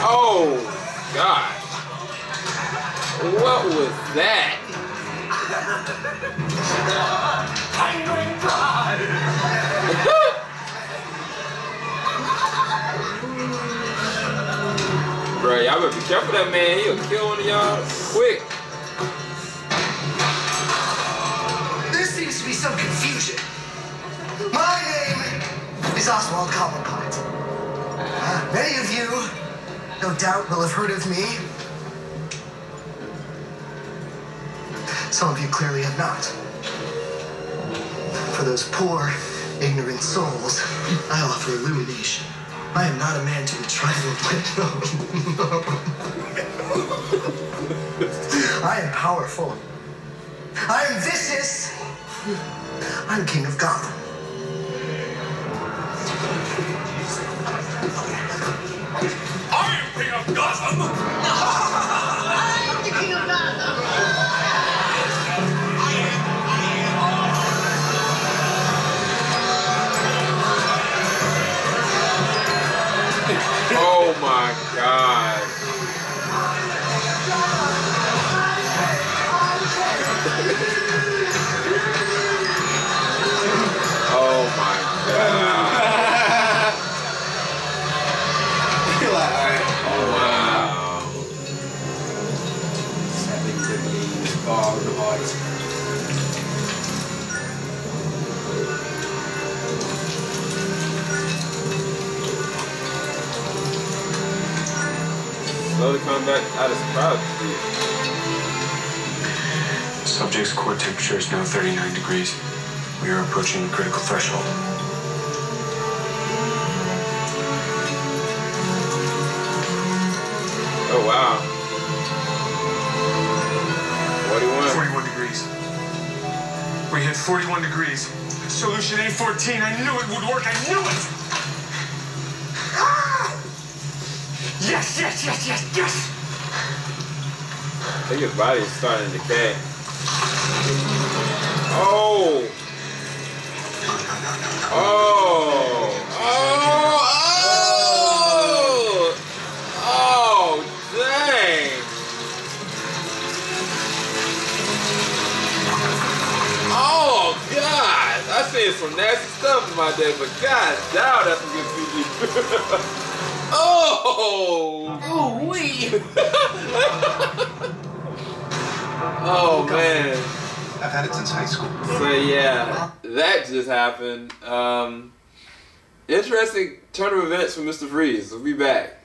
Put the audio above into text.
Oh, God. What was that? Bro, y'all better be careful that man. He'll kill one of y'all quick. There seems to be some confusion. My name is Oswald Cobblepot. Uh, many of you, no doubt, will have heard of me. Some of you clearly have not. For those poor, ignorant souls, I offer illumination. I am not a man to be trifled with. No. I am powerful. I am vicious. I'm king of Gotham. God. Oh my god. Alright. Oh, wow. Seven degrees. Come back out of surprise. Subject's core temperature is now 39 degrees. We are approaching the critical threshold. Oh wow. 41. 41 degrees. We hit 41 degrees. Solution A14. I knew it would work. I knew it! Yes, yes, yes, yes, yes! I think his body is starting to decay. Oh! Oh! Oh! Oh! Oh! Dang! Oh God! I seen some nasty stuff in my day, but God, damn, that's some good CG. oh! Oh, wee! Oh man. I've had it since high school. So yeah, that just happened. Um, interesting turn of events for Mr. Freeze. We'll be back.